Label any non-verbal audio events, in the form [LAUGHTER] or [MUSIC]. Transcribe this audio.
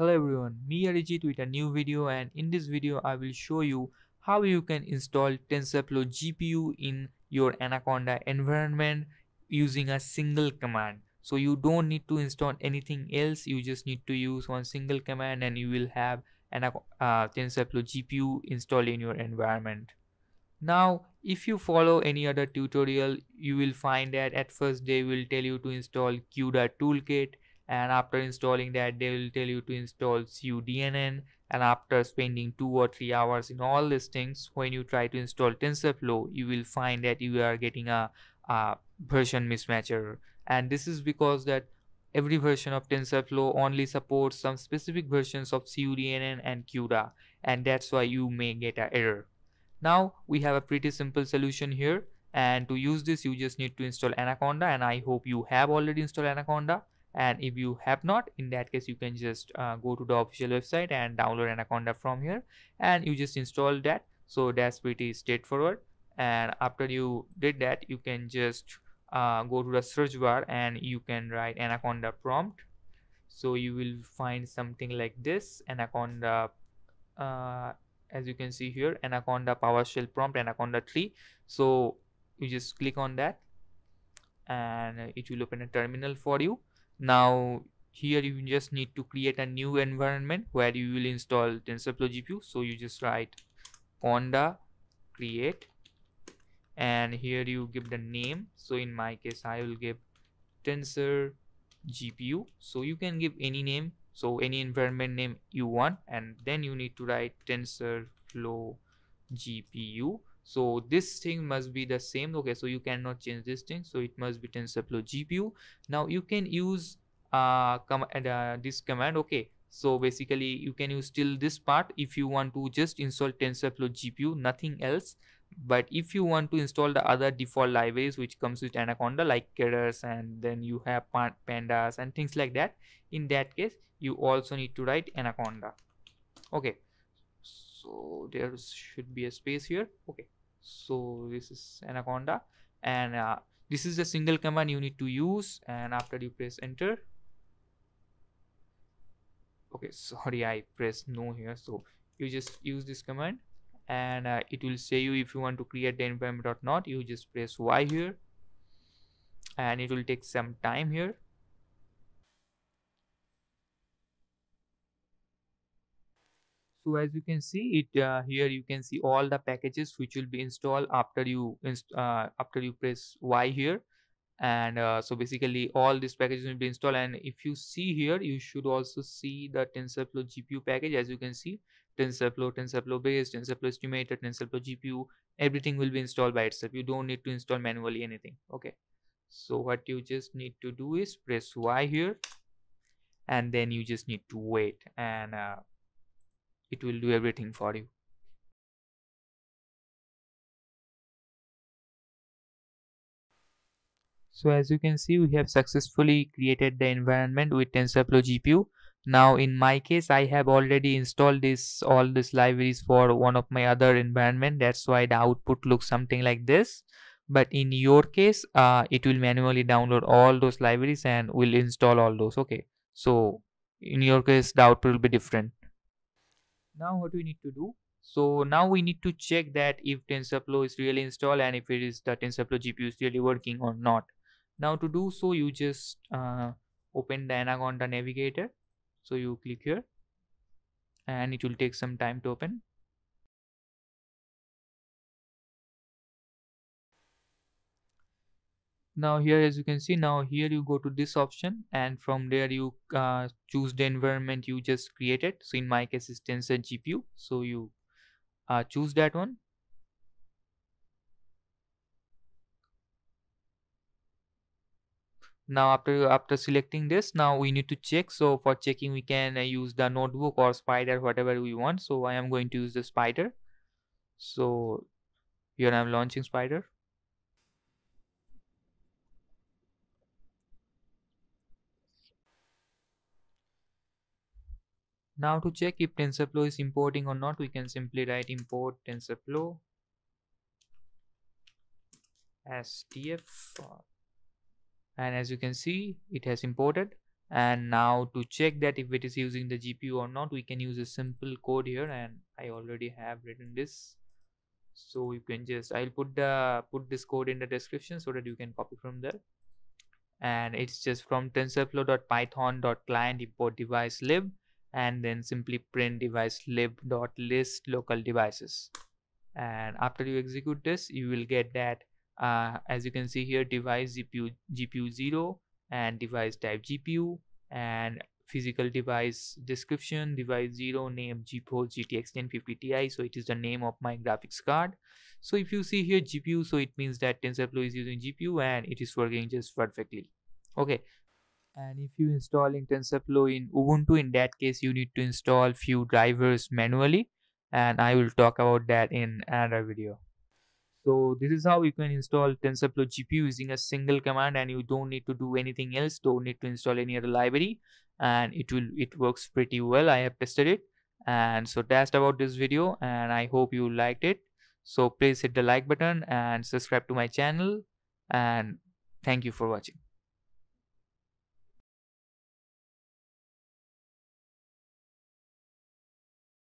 Hello everyone, me Arijit with a new video and in this video I will show you how you can install TensorFlow GPU in your Anaconda environment using a single command. So you don't need to install anything else, you just need to use one single command and you will have an uh, TensorFlow GPU installed in your environment. Now if you follow any other tutorial you will find that at first they will tell you to install CUDA toolkit and after installing that they will tell you to install cuDNN and after spending two or three hours in all these things when you try to install TensorFlow you will find that you are getting a, a version mismatch error and this is because that every version of TensorFlow only supports some specific versions of cuDNN and CUDA and that's why you may get an error. Now we have a pretty simple solution here and to use this you just need to install Anaconda and I hope you have already installed Anaconda and if you have not in that case you can just uh, go to the official website and download anaconda from here. And you just install that. So that's pretty straightforward. And after you did that you can just uh, go to the search bar and you can write anaconda prompt. So you will find something like this anaconda uh, as you can see here anaconda powershell prompt anaconda 3 so you just click on that and it will open a terminal for you now here you just need to create a new environment where you will install TensorFlow GPU so you just write conda create and here you give the name. So in my case I will give tensor GPU so you can give any name. So any environment name you want. And then you need to write TensorFlow GPU so this thing must be the same okay? So you cannot change this thing. So it must be tensorflow gpu now you can use uh, uh this command okay? So basically you can use still this part if you want to just install tensorflow gpu nothing else. But if you want to install the other default libraries which comes with anaconda like keras and then you have pandas and things like that in that case you also need to write anaconda. Okay. So there should be a space here. Okay so this is anaconda. And uh, this is a single command you need to use. And after you press enter. Okay [LAUGHS] sorry i press no here. So you just use this command. And uh, it will say you if you want to create the environment not you just press y here. And it will take some time here so as you can see it uh, here you can see all the packages which will be installed after you uh, after you press y here. And uh, so basically all these packages will be installed. And if you see here you should also see the tensorflow gpu package. As you can see tensorflow tensorflow base tensorflow estimator tensorflow gpu everything will be installed by itself. You don't need to install manually anything. Okay. So what you just need to do is press y here. And then you just need to wait. And uh, it will do everything for you. So as you can see we have successfully created the environment with tensorflow gpu now in my case i have already installed this all these libraries for one of my other environment. That's why the output looks something like this. But in your case uh, it will manually download all those libraries and will install all those. Okay. So in your case the output will be different now what we need to do? So now we need to check that if tensorflow is really installed and if it is the tensorflow gpu is really working or not. Now to do so you just uh, open the anaconda navigator. So you click here. And it will take some time to open now here as you can see now here you go to this option and from there you uh, choose the environment you just created. So in my case it's tensor gpu so you uh, choose that one. Now after after selecting this now we need to check. So for checking we can uh, use the notebook or Spyder whatever we want. So i am going to use the Spyder. So here i'm launching Spyder Now to check if TensorFlow is importing or not, we can simply write import TensorFlow as TF uh, and as you can see it has imported. And now to check that if it is using the GPU or not we can use a simple code here and I already have written this. So you can just I'll put the put this code in the description so that you can copy from there. And it's just from tensorflow.python.client import device lib and then simply print device lib dot list local devices. And after you execute this you will get that uh, as you can see here device GPU GPU 0 and device type GPU and physical device description device 0 name GeForce GTX 1050 Ti so it is the name of my graphics card. So if you see here GPU so it means that TensorFlow is using GPU and it is working just perfectly. Okay and if you installing TensorFlow in Ubuntu in that case you need to install few drivers manually and I will talk about that in another video so this is how you can install TensorFlow GPU using a single command and you don't need to do anything else, don't need to install any other library and it will it works pretty well. I have tested it and so that's about this video and I hope you liked it. So please hit the like button and subscribe to my channel and thank you for watching.